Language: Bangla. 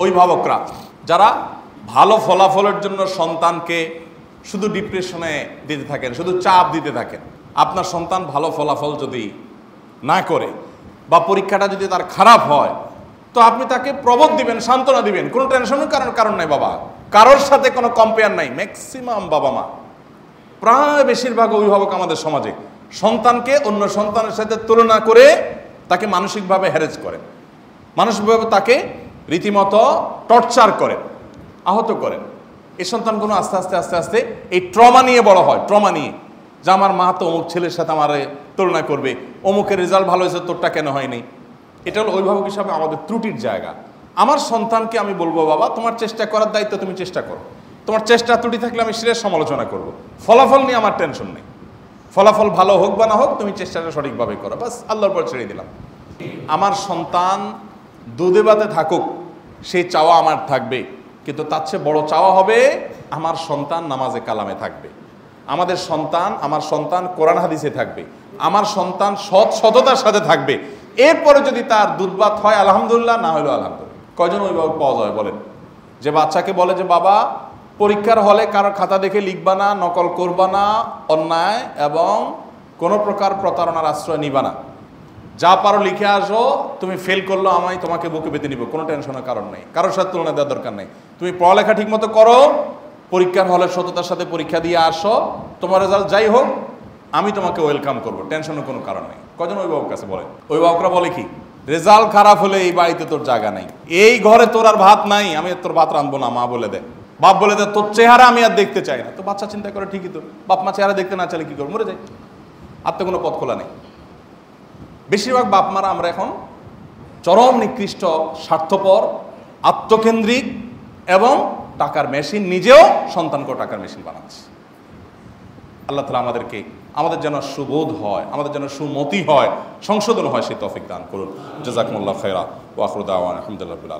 অভিভাবকরা, যারা ভালো ফলাফলের জন্য সন্তানকে শুধু ডিপ্রেশনে দিতে থাকেন, শুধু চাপ দিতে থাকেন। আপনার সন্তান ভালো ফলাফল যদি না করে বা পরীক্ষাটা যদি তার খারাপ হয়, তো আপনি তাকে প্রবোধ দিবেন, সান্ত্বনা দিবেন। কোনো টেনশনের কারণ কারণ নাই বাবা। কারোর সাথে কোনো কম্পেয়ার নাই। ম্যাক্সিমাম বাবা মা। প্রায় বেশিরভাগ অভিভাবক আমাদের সমাজে সন্তানকে অন্য সন্তানের সাথে তুলনা করে তাকে মানসিকভাবে হ্যারেজ করেন মানসিকভাবে তাকে রীতিমতো টর্চার করেন, আহত করেন। এই সন্তানগুলো আস্তে আস্তে আস্তে আস্তে এই ট্রমা নিয়ে বড় হয়, ট্রমা নিয়ে। যে আমার মা তো অমুক ছেলের সাথে আমার তুলনা করবে, অমুকের রেজাল্ট ভালো হয়েছে, তোরটা কেন হয়নি? এটা হলো অভিভাবক হিসাবে আমাদের ত্রুটির জায়গা। আমার সন্তানকে আমি বলব, বাবা, তোমার চেষ্টা করার দায়িত্ব তুমি চেষ্টা করো। তোমার চেষ্টা ত্রুটি থাকলে আমি সেটার সমালোচনা করব। ফলাফল নিয়ে আমার টেনশন নেই। ফলাফল ভালো হোক বা না হোক, তুমি চেষ্টাটা সঠিকভাবে করো। বাস, আল্লাহর পর ছেড়ে দিলাম। আমার সন্তান দুধে বাতে থাকুক সেই চাওয়া আমার থাকবে। কিন্তু তার চেয়ে বড় চাওয়া হবে, আমার সন্তান নামাজে কালামে থাকবে। আমাদের সন্তান, আমার সন্তান কোরআন হাদিসে থাকবে। আমার সন্তান সৎ সততার সাথে থাকবে। এরপরে যদি তার দুর্বাত হয়, আলহামদুলিল্লাহ, না হলেও আলহামদুলিল্লাহ। কয়জন অভিভাবক পাওয়া যায় বলেন? যে বাচ্চাকে বলে যে, বাবা, পরীক্ষার হলে কারও খাতা দেখে লিখবা না, নকল করবা না, অন্যায় এবং কোনো প্রকার প্রতারণার আশ্রয় নিবা না। যা পারো লিখে আসো, তুমি ফেল করল আমায় তোমাকে বুকে বেঁধে নিব, কোনো টেনশনের কারণ নেই। কারোর সাথে তুলনা দেওয়ার দরকার নেই। তুমি পড়ালেখা ঠিক মতো করো, পরীক্ষার হলে সততার সাথে পরীক্ষা দিয়ে আসো, তোমার রেজাল্ট যাই হোক, আমি তোমাকে ওয়েলকাম করব টেনশনের কোনো কারণ নেই। কজন অভিভাবক কাছে বলে অভিভাবকরা বলে কি? রেজাল্ট খারাপ হলে এই বাড়িতে তোর জায়গা নেই। এই ঘরে তোর আর ভাত নাই, আমি তোর ভাত রাঁধবো না, মা বলে দেয় বাপ বলে দেয় তোর চেহারা আমি আর দেখতে চাই না। তো বাচ্চা চিন্তা করে ঠিকই তো। বাপ মা চেহারা দেখতে না চাইলে কি করব? মরে যাই। আর তো কোনো পথ খোলা নেই। বেশিরভাগ বাপমারা আমরা এখন চরম, নিকৃষ্ট, স্বার্থপর, আত্মকেন্দ্রিক এবং টাকার মেশিন নিজেও সন্তানকেও টাকার মেশিন বানাচ্ছে। আল্লাহ তালা আমাদেরকে, আমাদের যেন সুবোধ হয়, আমাদের যেন সুমতি হয়, সংশোধন হয় সেই তফিক দান করুন। জাজাকমুল্লাহ খেরা ওয়াকরুদ্দাওয়ান আহমদুল্লাহ